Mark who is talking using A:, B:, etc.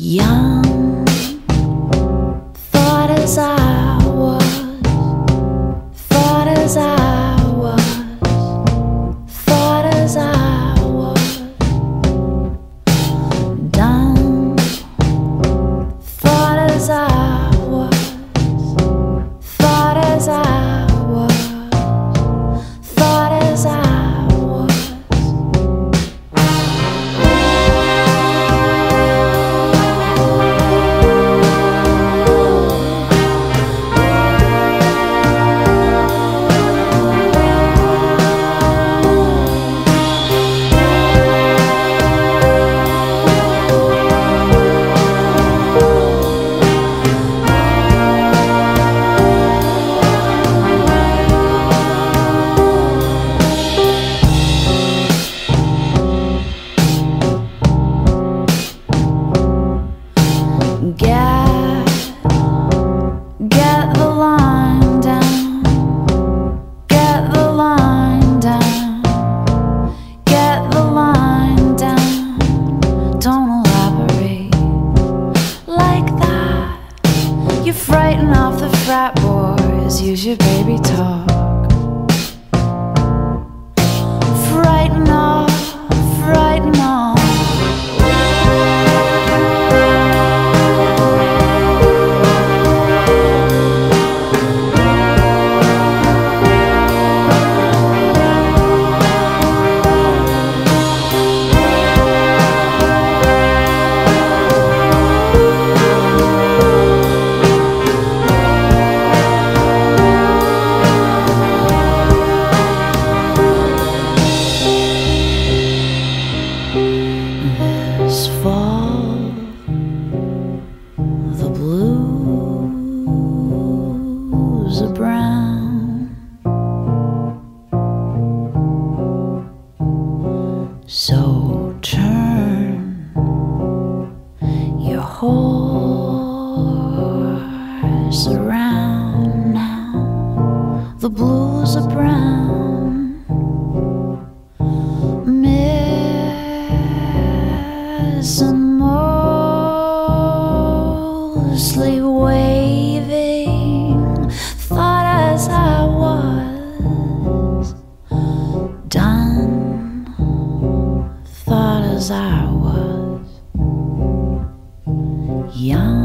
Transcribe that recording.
A: 样。frighten off the frat boys. Use your baby talk. So turn your horse around now. The blues are brown. as I was young.